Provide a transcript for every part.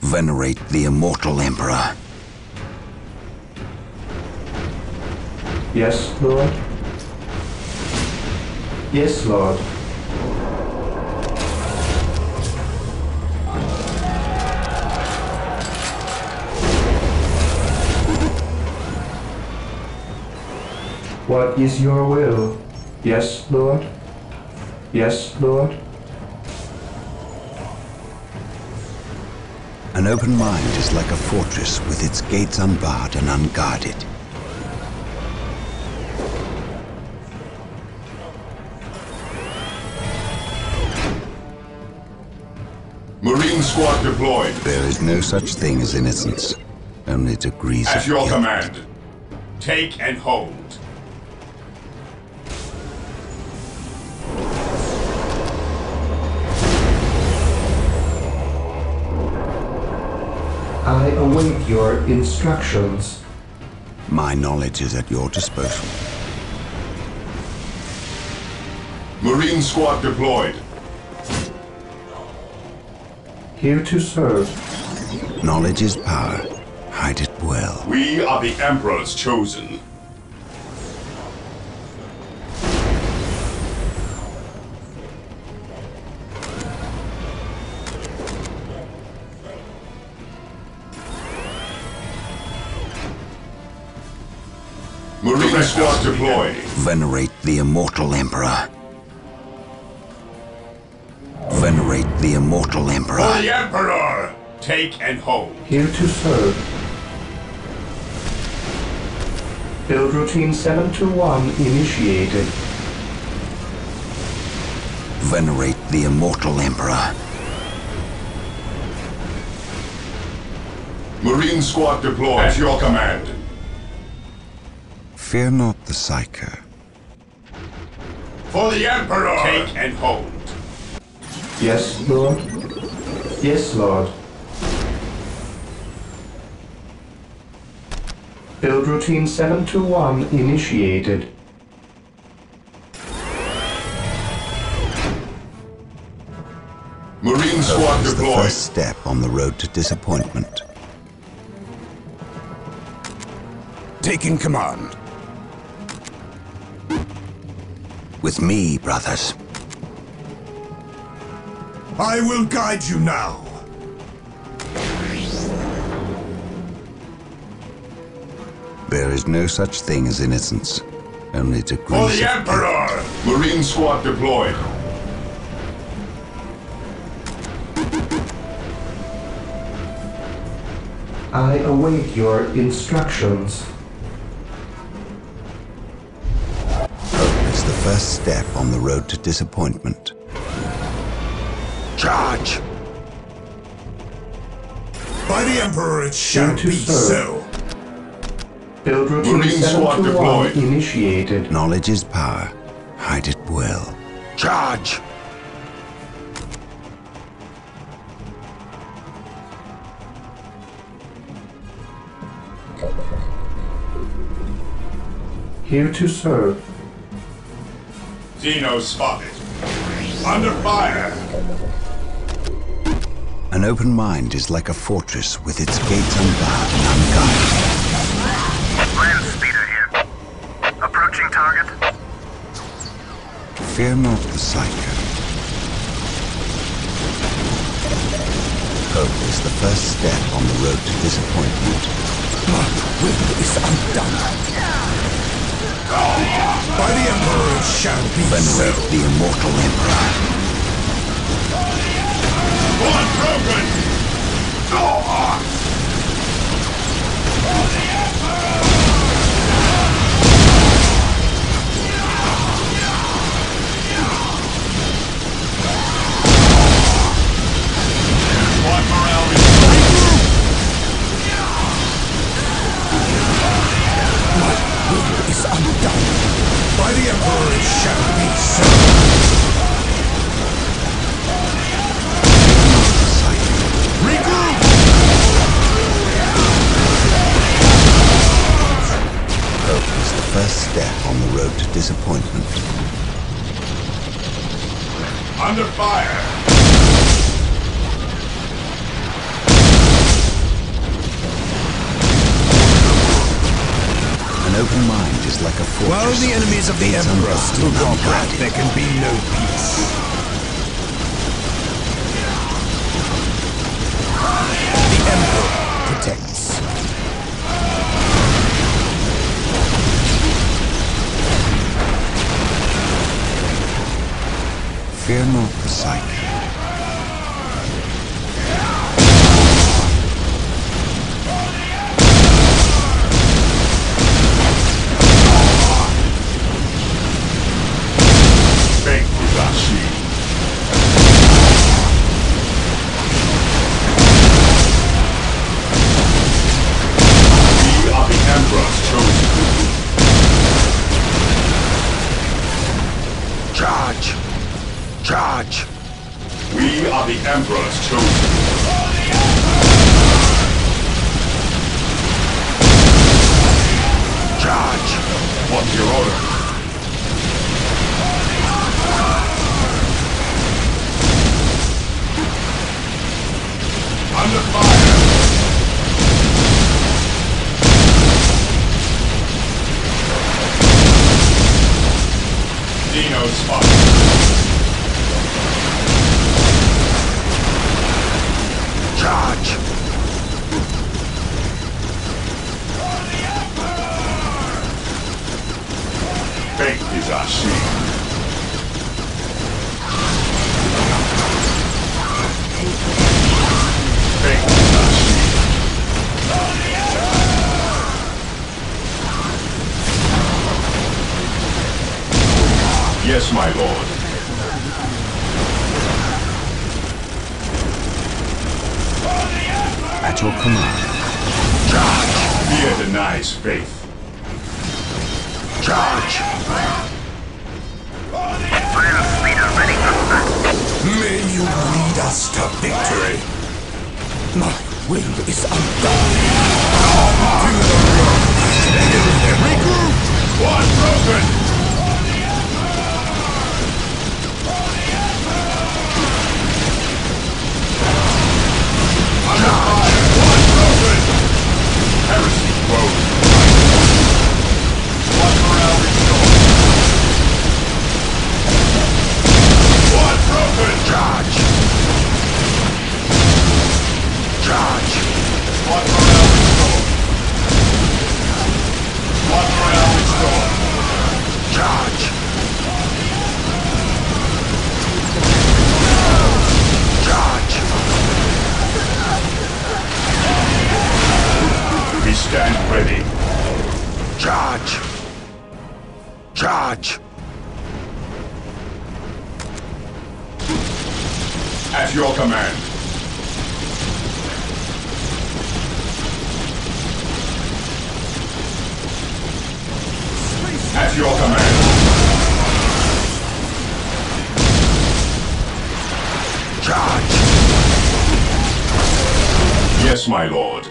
Venerate the immortal Emperor. Yes, Lord? Yes, Lord. What is your will? Yes, Lord? Yes, Lord? An open mind is like a fortress with its gates unbarred and unguarded. Marine squad deployed. There is no such thing as innocence, only degrees At of your guilt. command. Take and hold. I await your instructions. My knowledge is at your disposal. Marine squad deployed. Here to serve. Knowledge is power. Hide it well. We are the Emperor's chosen. Marine squad deployed. Venerate the immortal Emperor. Venerate the immortal For Emperor. the Emperor! Take and hold. Here to serve. Build routine 721 initiated. Venerate the immortal Emperor. Marine squad deployed. At your command. Fear not the Psyker. For the Emperor! Take and hold. Yes, Lord? Yes, Lord. Build routine 721 initiated. Marine squad Is the first step on the road to disappointment. Taking command. With me, brothers. I will guide you now. There is no such thing as innocence, only to For degrees the of guilt. Emperor! Marine squad deployed. I await your instructions. First step on the road to disappointment. Charge! By the Emperor it shall to be serve. so. Build routine Marine squad deployed. initiated. Knowledge is power. Hide it well. Charge! Here to serve. Xeno spotted. Under fire. An open mind is like a fortress with its gates unbarred and unguarded. Land speeder here. Approaching target. Fear not the Psyker. Hope is the first step on the road to disappointment. By the Emperor it shall be so. Venerate the immortal Emperor. On progress! Squad road to disappointment. Under fire. An open mind is like a fortress. While the enemies of the Gates Emperor still and combat, there can be no peace. Fear not the sight. Fake Higashi. We are the Emperor's. Charge! Charge! We are the Emperor's chosen. Charge! What's your order? Under fire! Dino spot. Fear denies faith. Charge! Ready for battle. May you lead us to victory. My will is undone. To the road. Regroup! One broken! Broken! Heresy At your command. At your command. Charge! Yes, my lord.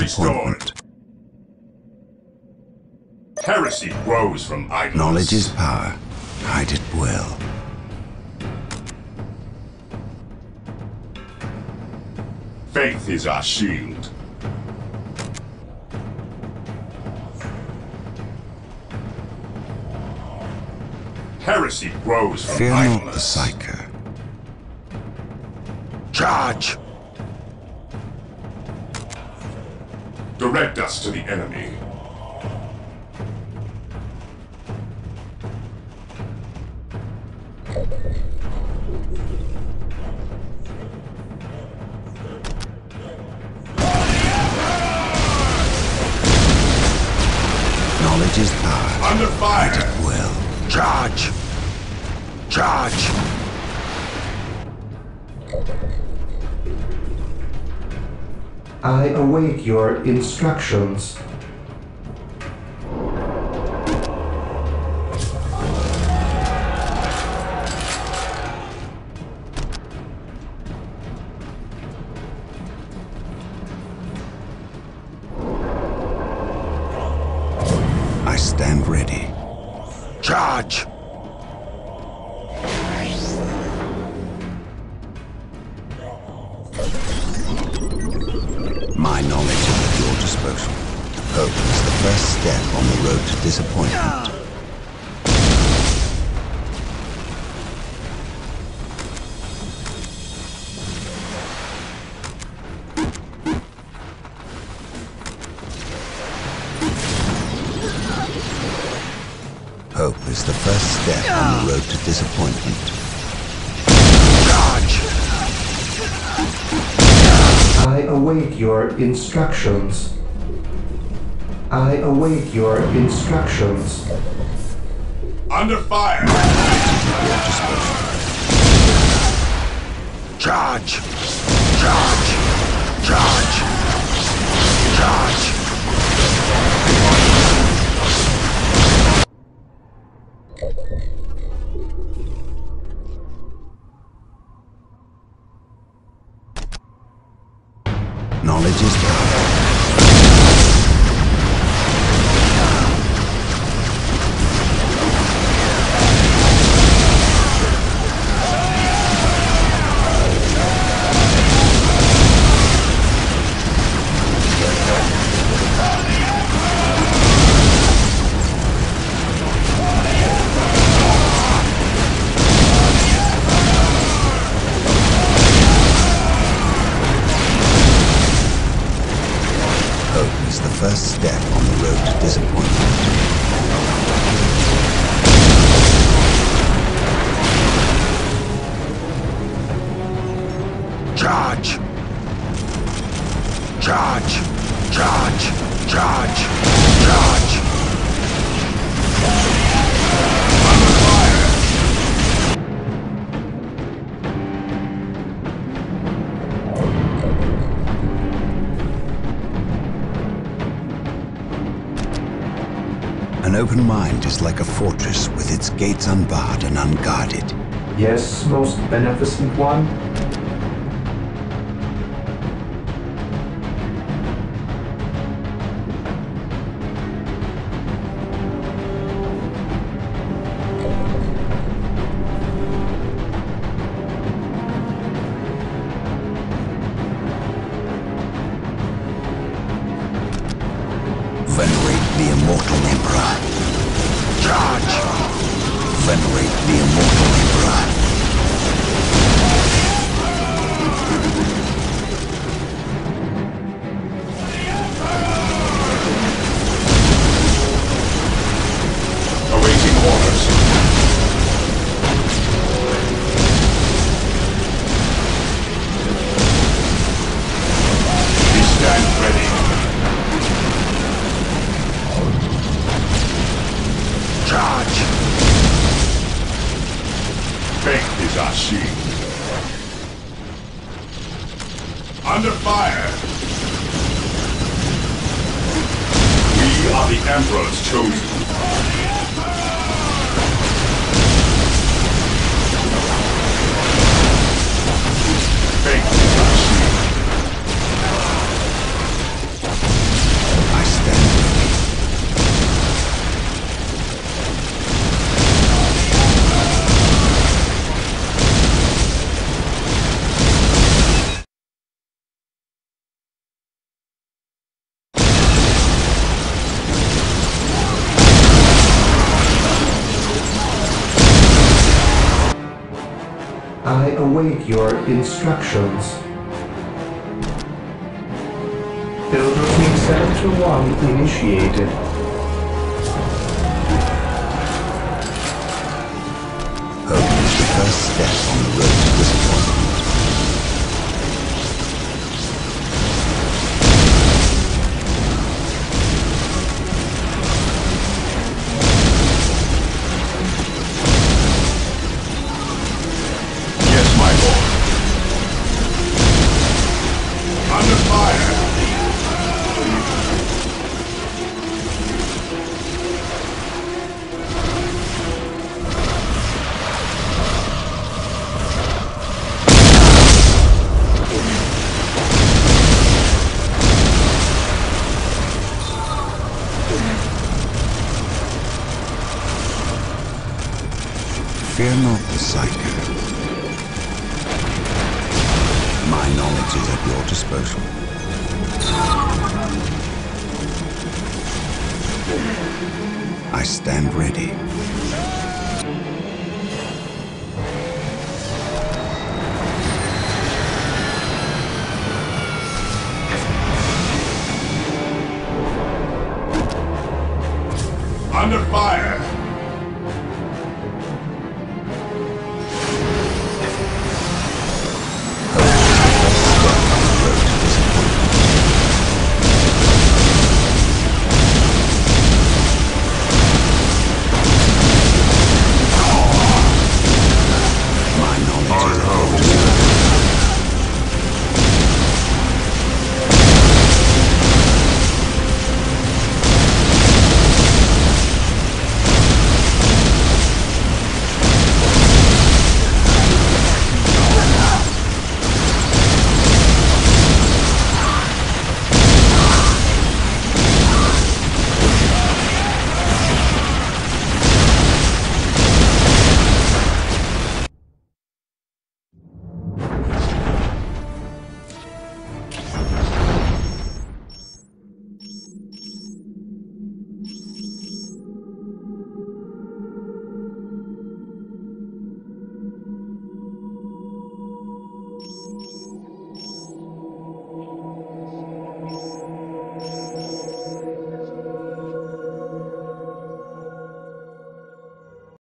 Disappointment. restored. Heresy grows from idleness. Knowledge is power. Hide it well. Faith is our shield. Heresy grows from Fear not the idleness. Psyker. Charge! Direct us to the enemy. Knowledge is power. Under fire! Well, Charge! Charge! I await your instructions. I stand ready. Charge! Step on the road to disappointment. Hope is the first step on the road to disappointment. Charge! I await your instructions. I await your instructions. Under fire! Charge! Charge! Charge! Charge! Knowledge is power. The road to disappointment. Mind is like a fortress with its gates unbarred and unguarded. Yes, most beneficent one? Are the Emperor's chosen. I await your instructions. Building Sector 1 initiated. Hope is the first step knowledge is at your disposal. I stand ready. Under fire!